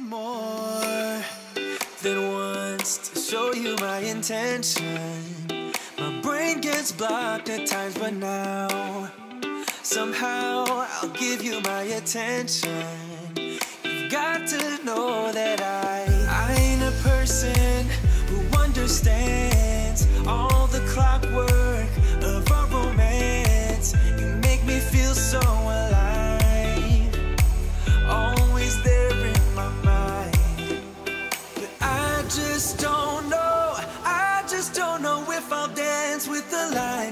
more than once to show you my intention. My brain gets blocked at times, but now somehow I'll give you my attention. You've got to know that I, I ain't a person who understands all the clockwork.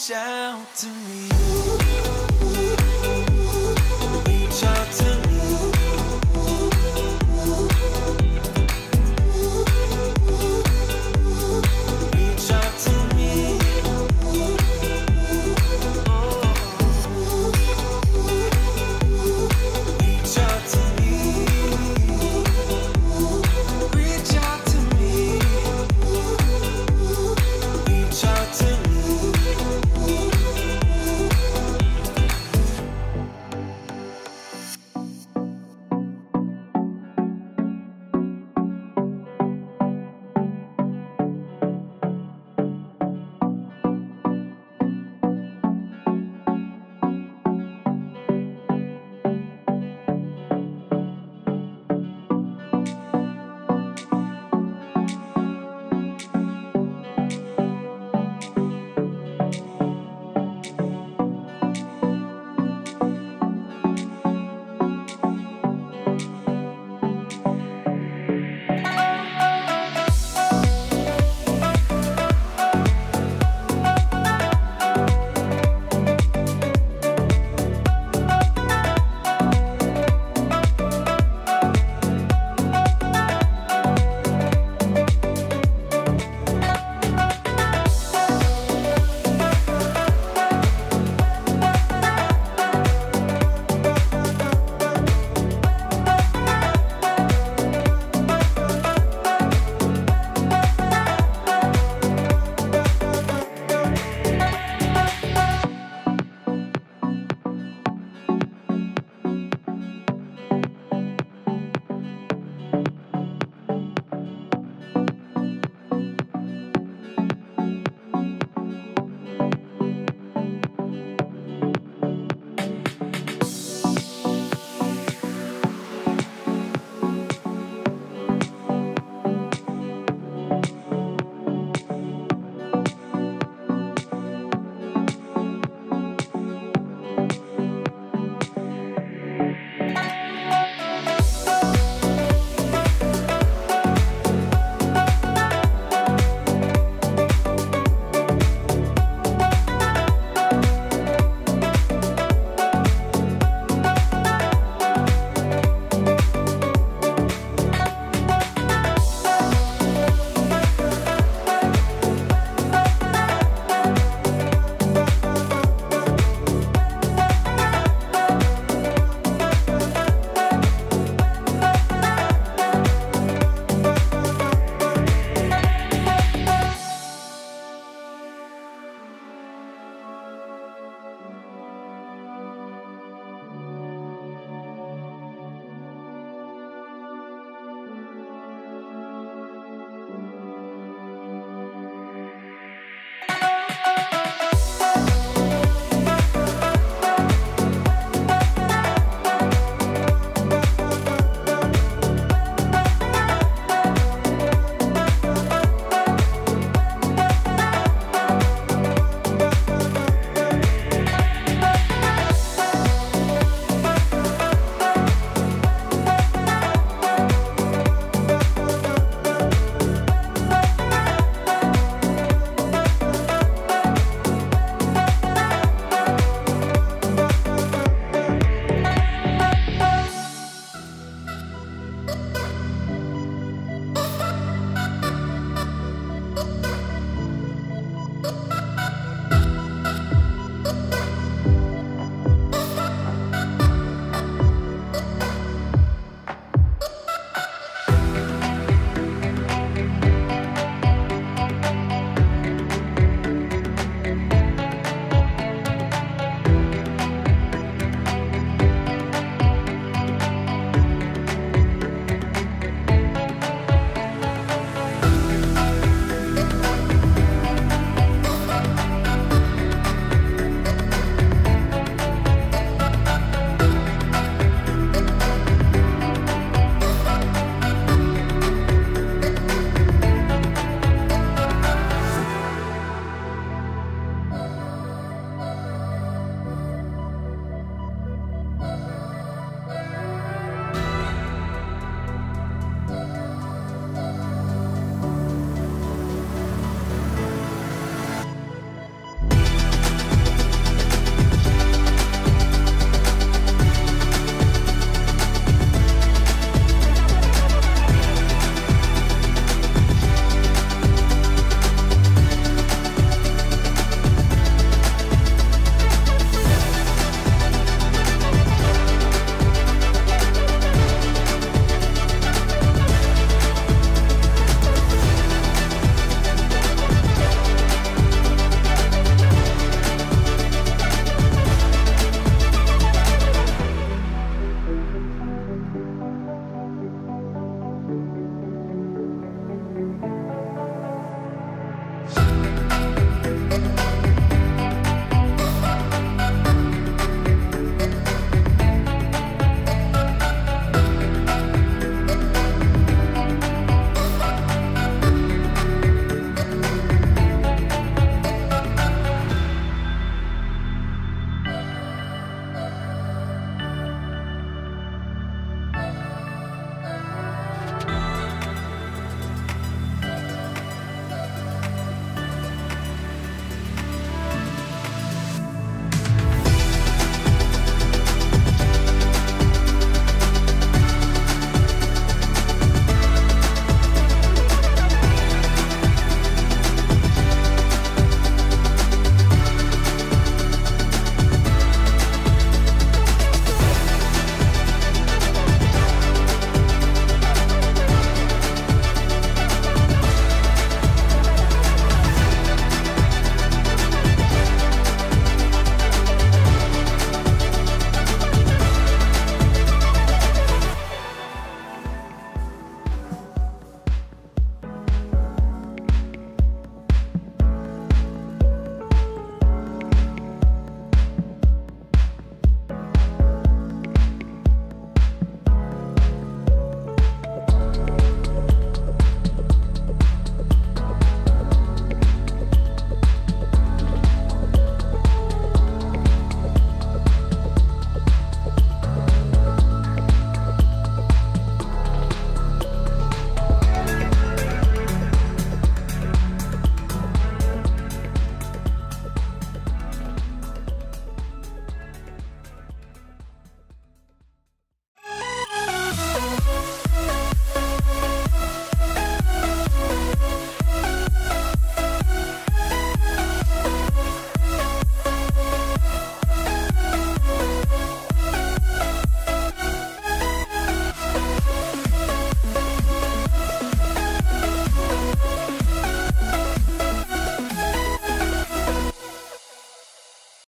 reach out to me.